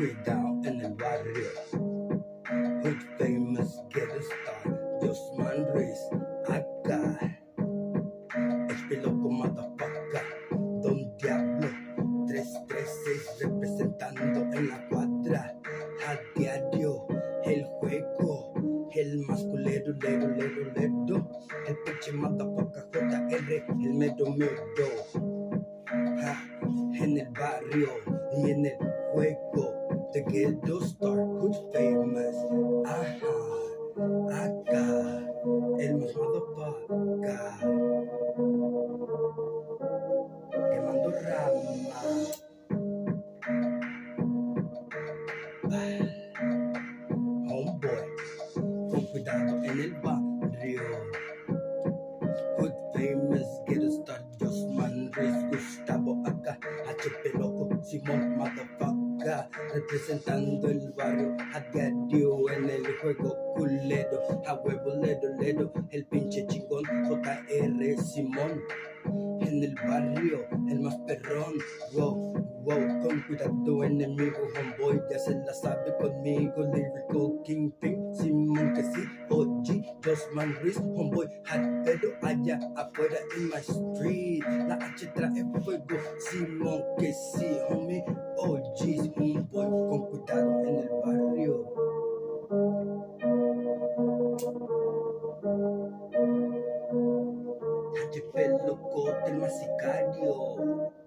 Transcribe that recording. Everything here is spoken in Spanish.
cuidado en el barrio. Hood famous get a star. Guzmán Ruiz, acá. Espilo como motherfucker. Don Diablo 336 representando en la cuadra. A diario, el juego. El masculero, lero, lero, lero. El pinche motherfucker JR, el mero mero. Ja, en el barrio y en el juego. The ghetto star, good famous. Ajá, acá, el motherfucker. Quemando rama. Homeboy, con cuidado en el barrio. Hood famous, get a start, Josman Reyes, Gustavo acá, HP loco, Simón motherfucker, representando el barrio. A diario en el juego culero, a huevo ledo ledo, el pinche chingón JR Simón. En el barrio, el más perrón, wow, wow, con cuidado enemigo, homeboy, ya se la sabe conmigo, lyrical kingpin, Simón que sí, OG, Josman Ruiz, homeboy, pero allá afuera en my street, la H trae fuego, Simón que sí, homie, OG, HP loco del más sicario.